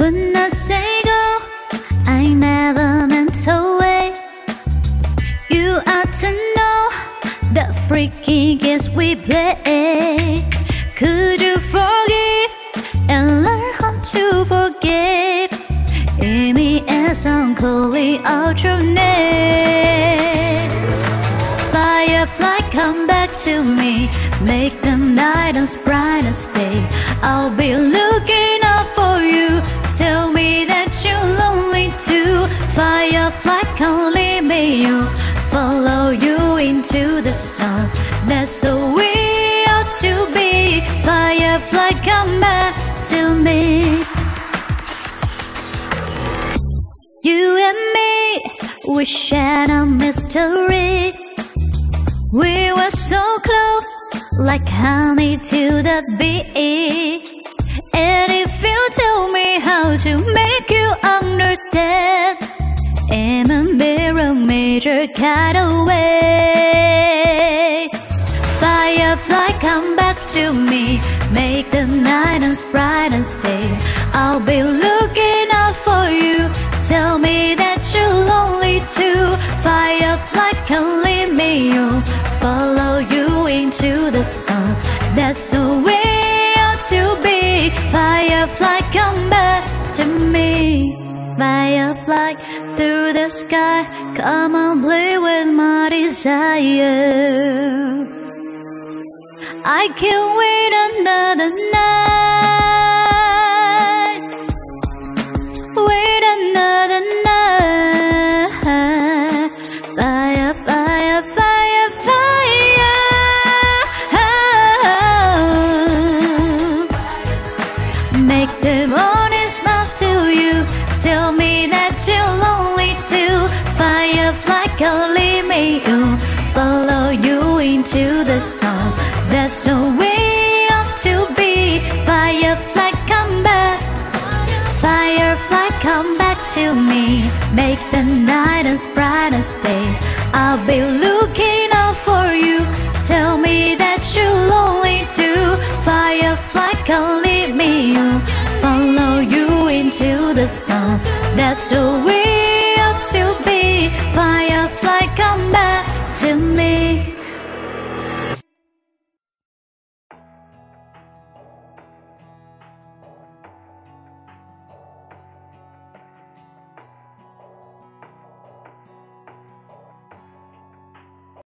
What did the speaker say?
When I say go, I never meant away. You ought to know the freaky games we play. Could you forgive and learn how to forgive? Amy as Uncle Lee out your name. Firefly, come back to me. Make the night as bright as day. I'll be looking out for you. Leave me. You follow you into the sun. That's the way ought to be. Firefly, come back to me. You and me, we shared a mystery. We were so close, like honey to the bee. And if you tell me how to make you understand, major of. Firefly, come back to me, make the night as bright as day. I'll be looking out for you. Tell me that you're lonely too. Firefly, can't leave me. You follow you into the sun. That's the way to be. Firefly, come back to me. Firefly through the sky, come and play with my desire. I can't wait another night. Tell me that you're lonely too. Firefly, can't leave me. You follow you into the sun. That's the way ought to be. Firefly, come back. Firefly, come back to me. Make the night as bright as day. I'll be looking out for you. Tell me that you're lonely too. Firefly, can't leave me. You follow you into the sun. That's the way ought to be.